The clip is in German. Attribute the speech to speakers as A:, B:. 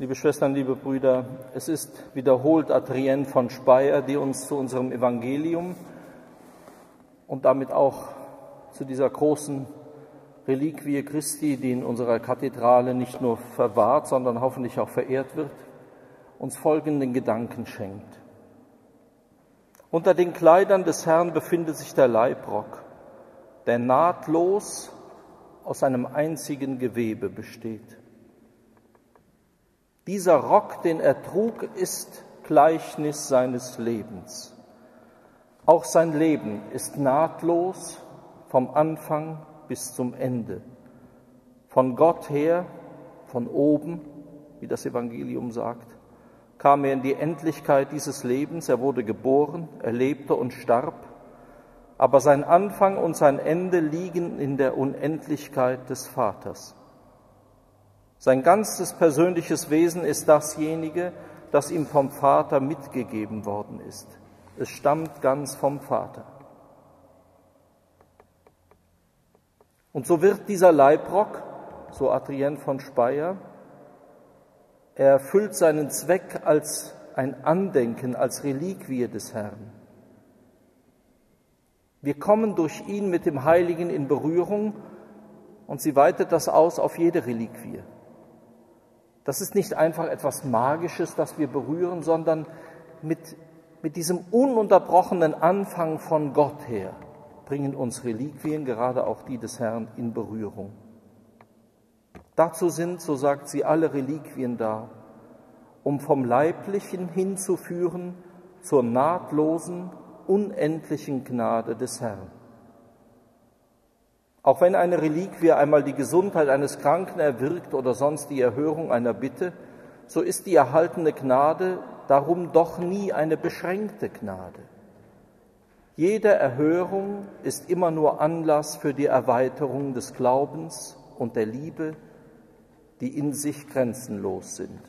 A: Liebe Schwestern, liebe Brüder, es ist wiederholt Adrienne von Speyer, die uns zu unserem Evangelium und damit auch zu dieser großen Reliquie Christi, die in unserer Kathedrale nicht nur verwahrt, sondern hoffentlich auch verehrt wird, uns folgenden Gedanken schenkt. Unter den Kleidern des Herrn befindet sich der Leibrock, der nahtlos aus einem einzigen Gewebe besteht. Dieser Rock, den er trug, ist Gleichnis seines Lebens. Auch sein Leben ist nahtlos vom Anfang bis zum Ende. Von Gott her, von oben, wie das Evangelium sagt, kam er in die Endlichkeit dieses Lebens, er wurde geboren, er lebte und starb, aber sein Anfang und sein Ende liegen in der Unendlichkeit des Vaters. Sein ganzes persönliches Wesen ist dasjenige, das ihm vom Vater mitgegeben worden ist. Es stammt ganz vom Vater. Und so wird dieser Leibrock, so Adrien von Speyer, er erfüllt seinen Zweck als ein Andenken, als Reliquie des Herrn. Wir kommen durch ihn mit dem Heiligen in Berührung und sie weitet das aus auf jede Reliquie. Das ist nicht einfach etwas Magisches, das wir berühren, sondern mit, mit diesem ununterbrochenen Anfang von Gott her bringen uns Reliquien, gerade auch die des Herrn, in Berührung. Dazu sind, so sagt sie, alle Reliquien da, um vom Leiblichen hinzuführen zur nahtlosen, unendlichen Gnade des Herrn. Auch wenn eine Reliquie einmal die Gesundheit eines Kranken erwirkt oder sonst die Erhörung einer Bitte, so ist die erhaltene Gnade darum doch nie eine beschränkte Gnade. Jede Erhörung ist immer nur Anlass für die Erweiterung des Glaubens und der Liebe, die in sich grenzenlos sind.